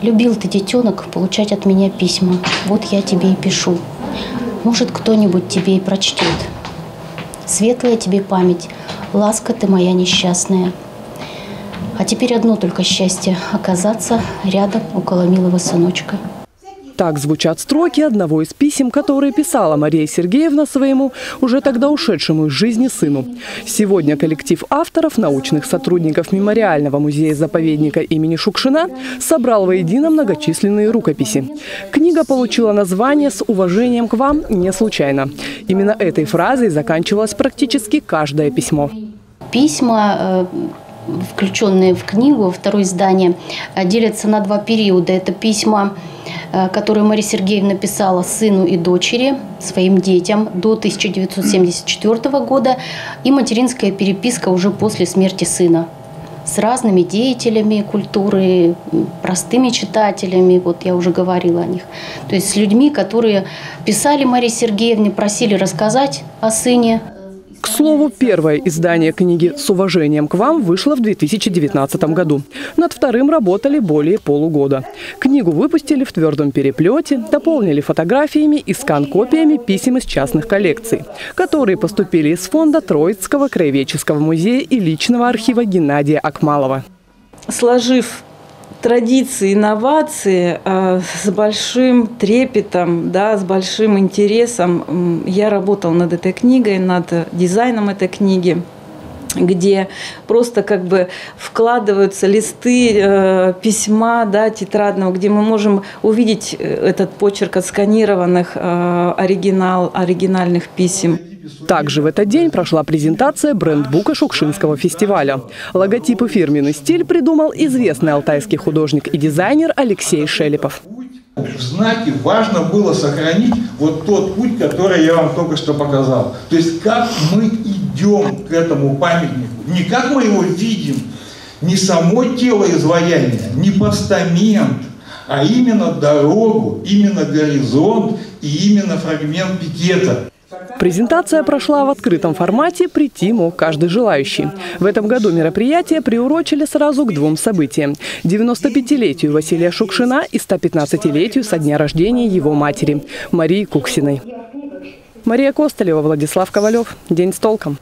Любил ты, детенок, получать от меня письма. Вот я тебе и пишу. Может, кто-нибудь тебе и прочтет. Светлая тебе память, ласка ты моя несчастная. А теперь одно только счастье – оказаться рядом около милого сыночка. Так звучат строки одного из писем, которые писала Мария Сергеевна своему, уже тогда ушедшему из жизни сыну. Сегодня коллектив авторов, научных сотрудников Мемориального музея-заповедника имени Шукшина собрал воедино многочисленные рукописи. Книга получила название «С уважением к вам» не случайно. Именно этой фразой заканчивалось практически каждое письмо. Письма э, включенные в книгу, второе издание, э, делятся на два периода. Это письма Э, которую Мария Сергеевна писала сыну и дочери, своим детям до 1974 года, и материнская переписка уже после смерти сына с разными деятелями культуры, простыми читателями, вот я уже говорила о них. То есть с людьми, которые писали Марии Сергеевне, просили рассказать о сыне, к слову, первое издание книги «С уважением к вам» вышло в 2019 году. Над вторым работали более полугода. Книгу выпустили в твердом переплете, дополнили фотографиями и скан-копиями писем из частных коллекций, которые поступили из фонда Троицкого краеведческого музея и личного архива Геннадия Акмалова. Сложив традиции, инновации э, с большим трепетом, да, с большим интересом. Я работала над этой книгой, над дизайном этой книги где просто как бы вкладываются листы э, письма да, тетрадного, где мы можем увидеть э, этот почерк отсканированных э, оригинал, оригинальных писем. Также в этот день прошла презентация брендбука Шукшинского фестиваля. Логотип и фирменный стиль придумал известный алтайский художник и дизайнер Алексей Шелепов. В знаке важно было сохранить вот тот путь, который я вам только что показал. То есть как мы идем к этому памятнику. Не как мы его видим, не само тело изваяния, не постамент, а именно дорогу, именно горизонт и именно фрагмент пикета. Презентация прошла в открытом формате, прийти мог каждый желающий. В этом году мероприятие приурочили сразу к двум событиям. 95-летию Василия Шукшина и 115-летию со дня рождения его матери Марии Куксиной. Мария Костолева, Владислав Ковалев. День с толком.